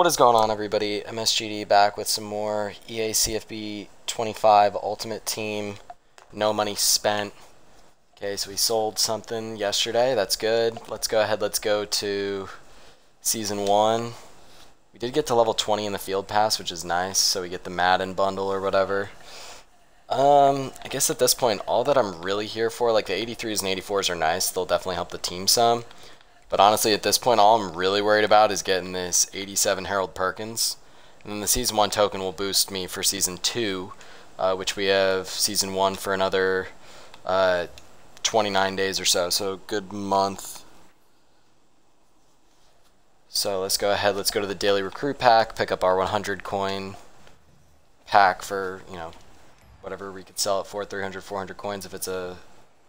What is going on, everybody? MSGD back with some more EA CFB 25 Ultimate Team. No money spent. Okay, so we sold something yesterday. That's good. Let's go ahead. Let's go to Season 1. We did get to level 20 in the Field Pass, which is nice. So we get the Madden bundle or whatever. Um, I guess at this point, all that I'm really here for, like the 83s and 84s are nice. They'll definitely help the team some. But honestly, at this point, all I'm really worried about is getting this 87 Harold Perkins. And then the Season 1 token will boost me for Season 2, uh, which we have Season 1 for another uh, 29 days or so. So good month. So let's go ahead. Let's go to the Daily Recruit Pack, pick up our 100 coin pack for, you know, whatever we could sell it for, 300, 400 coins if it's a,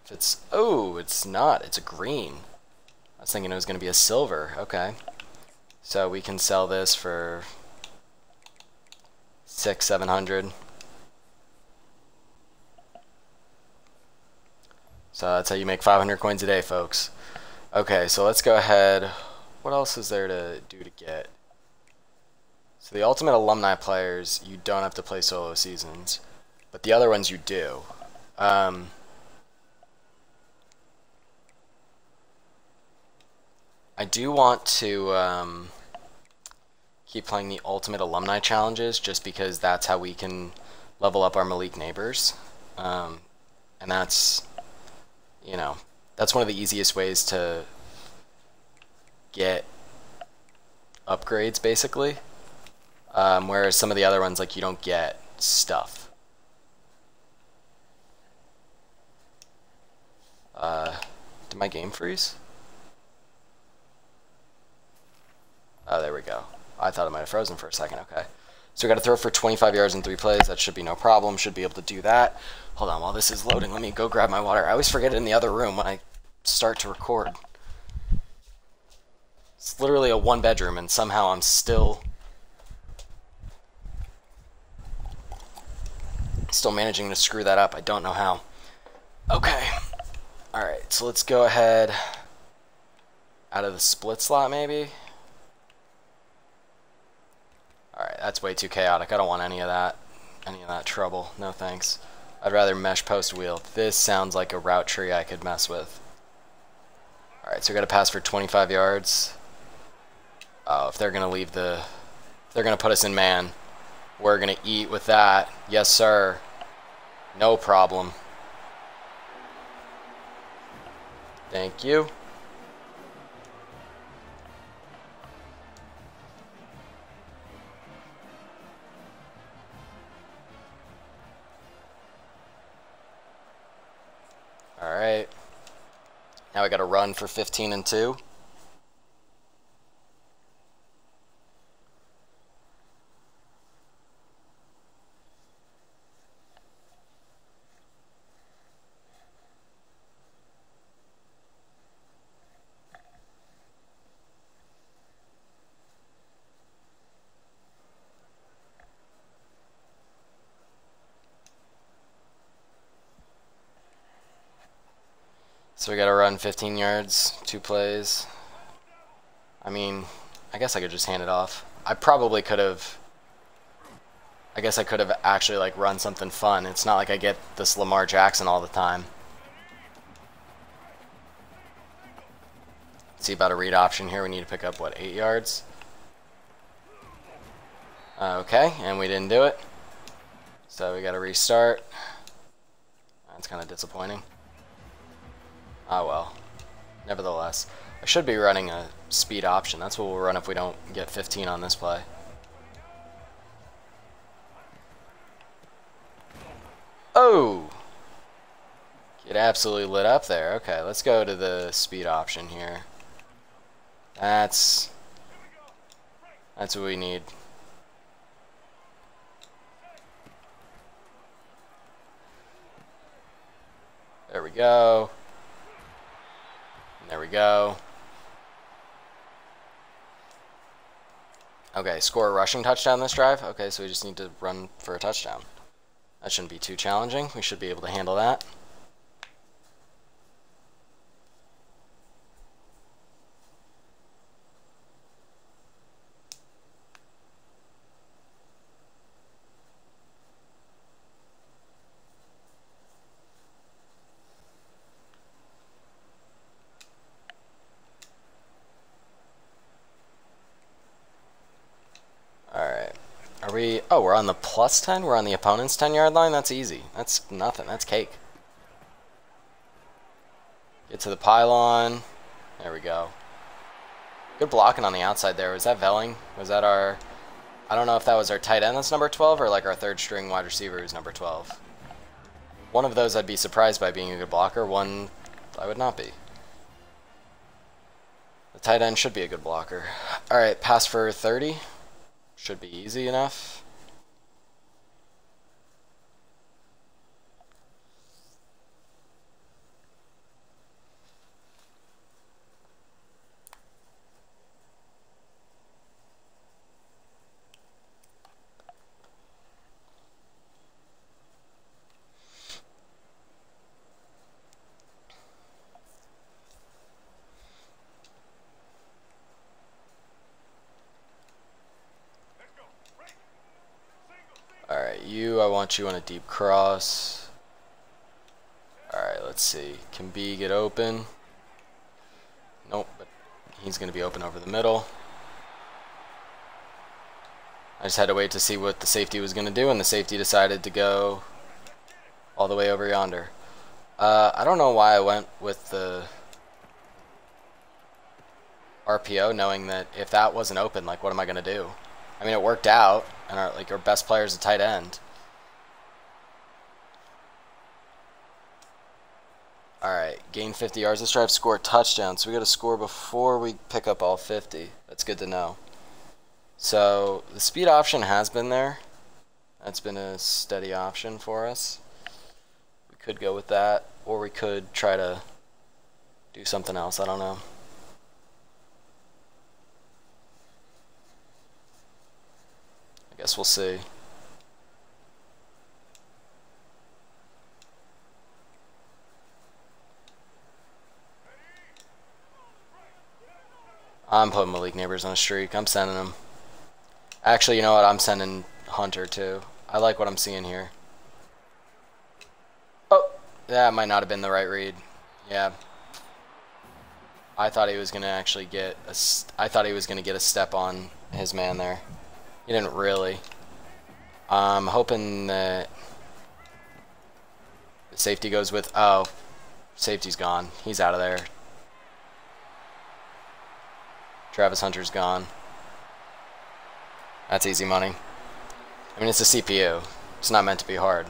if it's, oh, it's not, it's a green. I was thinking it was going to be a silver. Okay. So we can sell this for six, seven hundred. So that's how you make 500 coins a day, folks. Okay, so let's go ahead. What else is there to do to get? So the Ultimate Alumni players, you don't have to play solo seasons. But the other ones you do. Um, I do want to um, keep playing the Ultimate Alumni Challenges just because that's how we can level up our Malik Nabers. Um, and that's, you know, that's one of the easiest ways to get upgrades, basically. Um, whereas some of the other ones, like, you don't get stuff. Uh, did my game freeze? Oh, there we go. I thought it might have frozen for a second. Okay. So we got to throw for 25 yards in three plays. That should be no problem. Should be able to do that. Hold on, while this is loading, let me go grab my water. I always forget it in the other room when I start to record. It's literally a one bedroom, and somehow I'm still still managing to screw that up. I don't know how. Okay. Alright, so let's go ahead out of the split slot maybe. Alright, that's way too chaotic. I don't want any of that. Any of that trouble. No thanks. I'd rather mesh post wheel. This sounds like a route tree I could mess with. Alright, so we got to pass for 25 yards. Oh, if they're going to leave the... they're going to put us in man. We're going to eat with that. Yes, sir. No problem. Thank you. I gotta run for 15 and 2. So we gotta run 15 yards, two plays. I mean, I guess I could just hand it off. I probably could have... I guess I could have actually like run something fun. It's not like I get this Lamar Jackson all the time. See about a read option here. We need to pick up, what, 8 yards? Uh, okay, and we didn't do it. So we got to restart. That's kind of disappointing. Ah well. Nevertheless. I should be running a speed option. That's what we'll run if we don't get 15 on this play. Oh! Get absolutely lit up there. Okay, let's go to the speed option here. That's... That's what we need. There we go. Go. Okay, score a rushing touchdown this drive. Okay, so we just need to run for a touchdown. That shouldn't be too challenging. We should be able to handle that. Are we... Oh, we're on the plus 10? We're on the opponent's 10-yard line? That's easy. That's nothing. That's cake. Get to the pylon. There we go. Good blocking on the outside there. Was that Velling? Was that our... I don't know if that was our tight end that's number 12 or like our third string wide receiver who's number 12. One of those I'd be surprised by being a good blocker. One I would not be. The tight end should be a good blocker. Alright, pass for 30. Should be easy enough. I want you on a deep cross. Alright, let's see. Can B get open? Nope, but he's going to be open over the middle. I just had to wait to see what the safety was going to do, and the safety decided to go all the way over yonder. Uh, I don't know why I went with the RPO, knowing that if that wasn't open, like, what am I going to do? I mean, it worked out, and our, like, our best player is a tight end. Alright, gain 50 yards. Try to score a touchdown. So we got to score before we pick up all 50. That's good to know. So the speed option has been there. That's been a steady option for us. We could go with that, or we could try to do something else. I don't know. Guess we'll see. I'm putting Malik Nabers on a streak. I'm sending him. Actually, you know what? I'm sending Hunter too. I like what I'm seeing here. Oh, that might not have been the right read. Yeah. I thought he was gonna actually get a. I thought he was gonna get a step on his man there. He didn't really. I'm hoping that the safety goes with. Oh, safety's gone. He's out of there. Travis Hunter's gone. That's easy money. I mean, it's a CPU. It's not meant to be hard.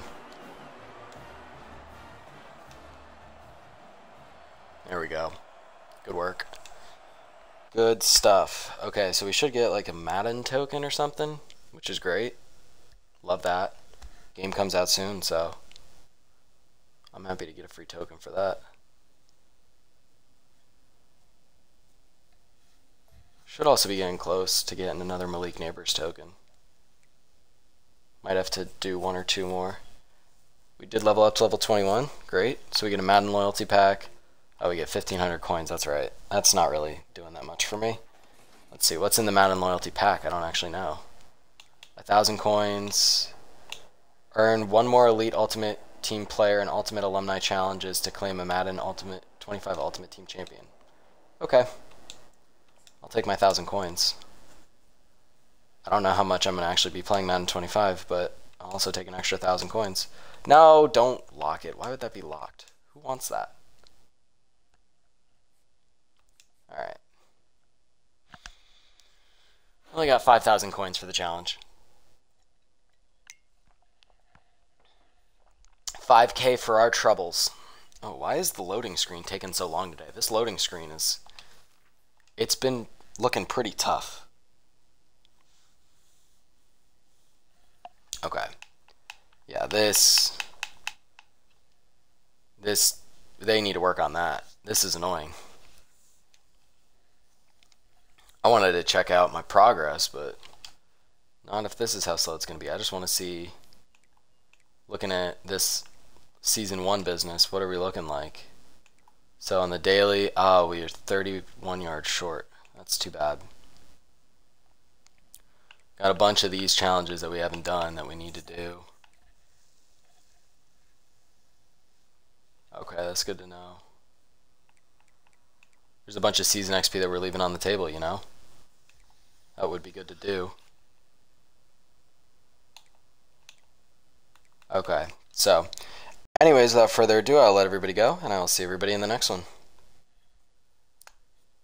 There we go. Good work. Good stuff. Okay, so we should get like a Madden token or something, which is great. Love that. Game comes out soon, so I'm happy to get a free token for that. Should also be getting close to getting another Malik Nabers token. Might have to do one or two more. We did level up to level 21. Great. So we get a Madden loyalty pack. Oh, we get 1,500 coins. That's right. That's not really doing that much for me. Let's see. What's in the Madden loyalty pack? I don't actually know. A thousand coins. Earn one more Elite Ultimate Team Player and Ultimate Alumni Challenges to claim a Madden Ultimate 25 Ultimate Team Champion. Okay. I'll take my thousand coins. I don't know how much I'm going to actually be playing Madden 25, but I'll also take an extra thousand coins. No, don't lock it. Why would that be locked? Who wants that? Alright. Only got 5,000 coins for the challenge. 5k for our troubles. Oh, why is the loading screen taking so long today? This loading screen is it's been looking pretty tough. Okay. Yeah, this this they need to work on that. This is annoying. I wanted to check out my progress, but not if this is how slow it's going to be. I just want to see looking at this season 1 business, what are we looking like? So on the daily, oh, we are 31 yards short. That's too bad. Got a bunch of these challenges that we haven't done that we need to do. Okay, that's good to know there's a bunch of season XP that we're leaving on the table, you know? That would be good to do. Okay, so anyways, without further ado, I'll let everybody go, and I will see everybody in the next one.